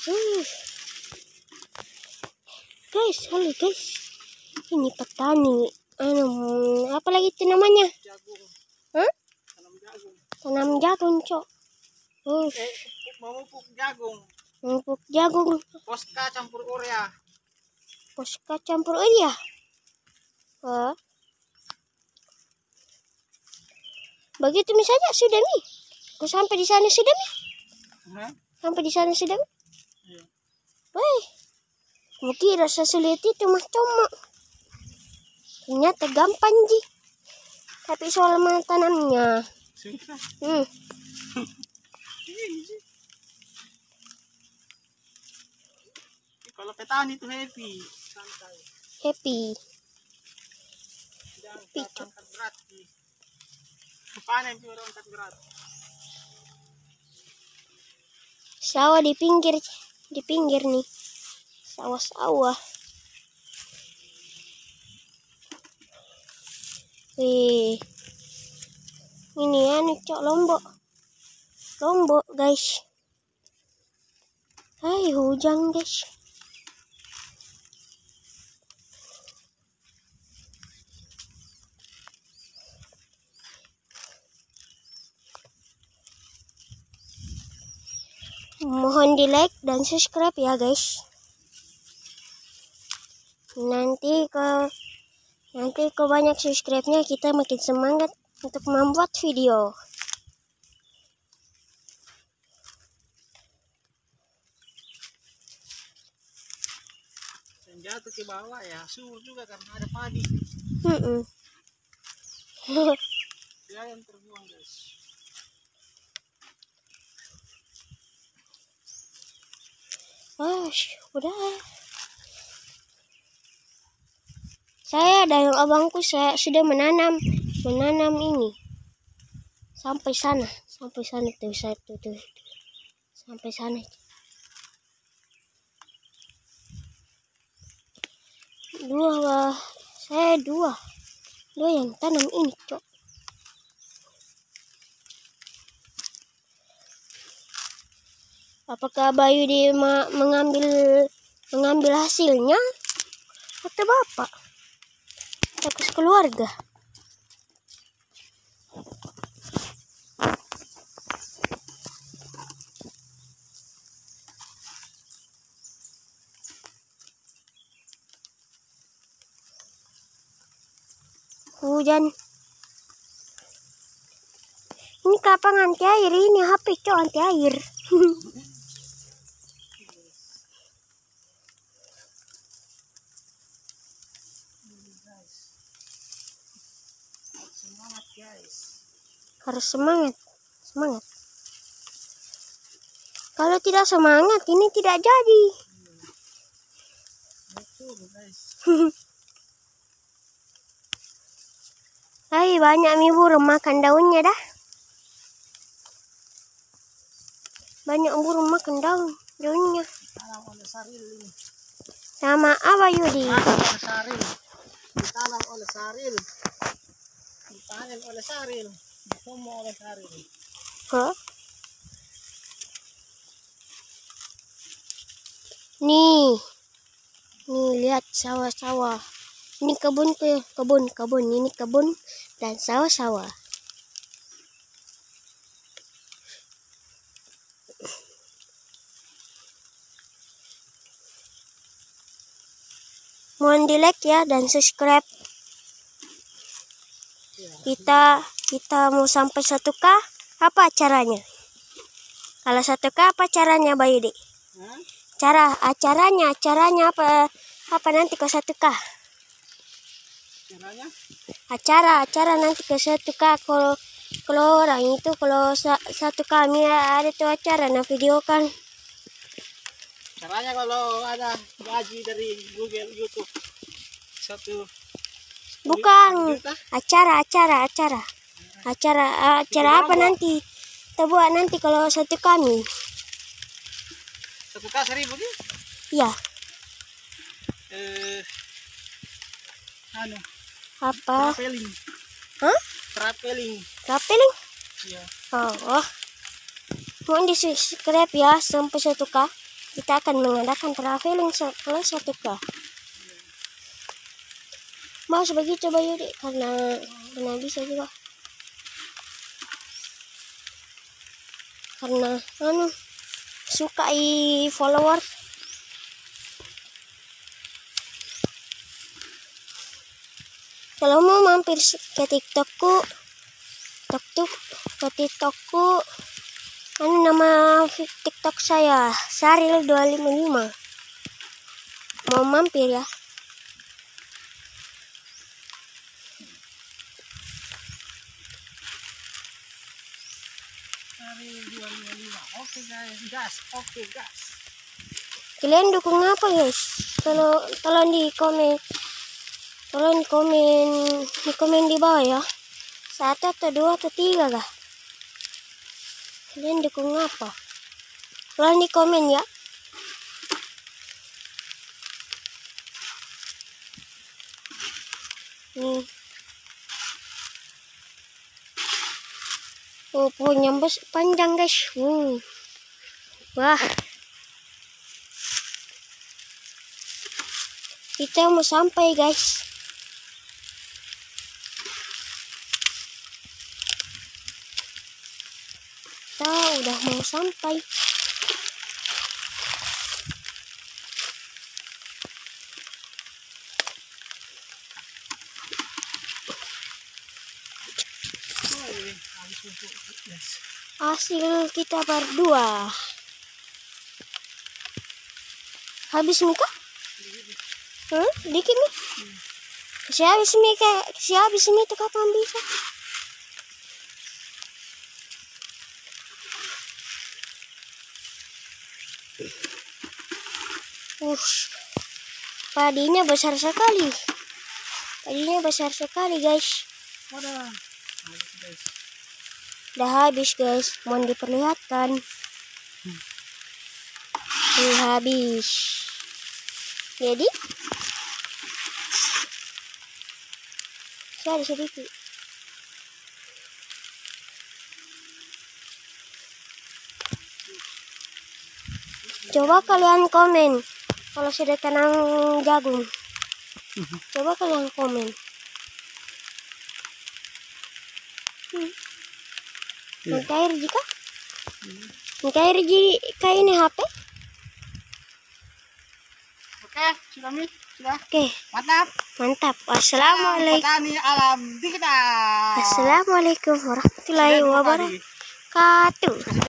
Uh. Guys, halo guys. Ini petani. Anu, apa lagi itu namanya? Jagung. Hah? Tanam jagung. Tanam jagung, Cok. Uh, Eh, memupuk jagung. pupuk jagung. Poska campur urea. Poska campur urea. Wah. Begitu misalnya sudah nih. Aku sampai di sana sudah nih. Sampai di sana sudah. nih. Iya. Wih. Aku kira sesulit itu mah cuma. Ternyata gampang ji. Tapi soal. Susah. Hmm. Ini sih. Kalau petani itu happy, santai. Happy. Jangan Picu. angkat berat. Panen juga orang angkat berat. Sawah di pinggir. Di pinggir nih. Sawah-sawah. Wih. Ini anu cok lombok. Lombok guys. Hai hujan guys. Mohon di like dan subscribe ya guys. Nanti ke nanti ke banyak subscribe-nya kita makin semangat untuk membuat video. Dan jatuh ke bawah ya, sur juga karena ada padi. Mm-mm. Dia yang terbuang guys. Ah, udah. Saya dan abangku saya sudah menanam menanam ini. Sampai sana sampai sana tuh satu tuh. Sampai sana. Dua saya dua. Dua yang tanam ini cok apakah Bayu di mengambil mengambil hasilnya? Atau bapak. Atau keluarga. Hujan. Ini kapan anti air ini HP cok anti air harus semangat semangat kalau tidak semangat ini tidak jadi. Hai banyak mi burung makan daunnya dah banyak burung makan daun daunnya sama apa Yudi Tanam oleh Saril. Ditanam oleh Saril. Nih. Nih lihat sawah-sawah. Ini kebun tuh kebun kebun. Ini kebun dan sawah-sawah. Mohon di like ya dan subscribe. Kita kita mau sampai 1k apa caranya? Kalau 1k apa caranya Bayu Dik? Hah? cara acaranya acaranya apa apa nanti ke 1k Caranya? acara acara nanti ke 1k kalau kalau orang itu kalau sa- satu kami ada tuh acara nah video kan. Caranya kalau ada gaji dari Google YouTube. Satu. Bukan. Acara acara acara acara acara apa nanti? Kita buat nanti kalau satu kami. Satu kas seribu nih ya eh anu apa? traveling. Hah? Traveling. Traveling? Iya. Oh, oh. mohon di subscribe ya sampai satu k kita akan mengadakan traveling setelah satu k mau begitu coba yuk karena karena bisa juga karena anu suka i follower. Kalau mau mampir ke tiktokku tiktok ke tiktokku anu nama tiktok saya Saril 255 mau mampir ya 255. Oke guys, gas. Oke gas. kalian dukung apa guys? Tolong tolong di komen. Tolong komen di komen di bawah ya. Satu atau dua atau tiga kah kalian dukung apa? Tolong di komen ya. Nih oh pohonnya panjang guys. Uh. wah. Kita mau sampai guys. Kita udah mau sampai Oh, ini habis pupuk. Yes. Hasil kita berdua habis Mika? Hmm? Dikit nih? Si habis Mika, si habis tuh kapan bisa? Ush, padinya besar sekali. Padinya besar sekali guys. Wadah. Guys. Udah habis guys, mohon diperlihatkan. Ini habis. Jadi, saya ada sedikit. Coba kalian komen kalau sudah tanam jagung. Coba kalian komen. Iya. Mengkair jika? Mengkair jika ini HP? Oke, sudah Mi? Sudah. Oke, Mantap. mantap. Wassalamualaikum. Petani alam di kita. Assalamualaikum warahmatullahi wabarakatuh.